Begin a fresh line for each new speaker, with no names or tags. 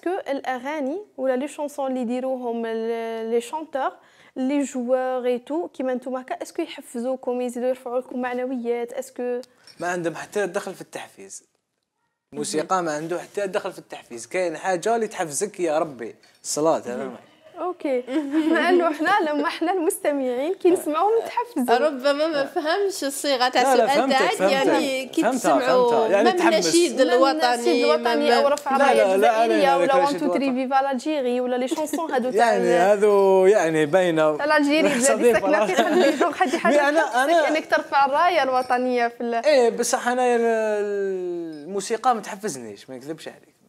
est-ce que الاغاني ولا les chansons اللي يديروهم les chanteurs les joueurs et tout كيما نتوما هكا est-ce que يحفزوكم يزيدوا يرفعوا لكم معنويات اسكو
ما عندهم حتى دخل في التحفيز. موسيقى ما عنده حتى دخل في التحفيز. كاين حاجة اللي تحفزك يا ربي. الصلاه
OK لأنه إحنا لما إحنا المستمعين كي نسمعوهم نتحفزوا
ربما ما فهمش الصيغه تاع السؤال تاعك يعني كي تسمعوا
يعني
même النشيد الوطني
النشيد الوطني أو رفع رايه الجزائريه ولا one two three viva l'Algérie ولا les chansons هادو
تاع يعني هادو يعني باينه
تاع l'Algérie بلادي ساكنه في قلبي حد حاجة أنا أنا انك ترفع الرايه الوطنيه في
إيه بصح أنا الموسيقى ما تحفزنيش ما نكذبش عليك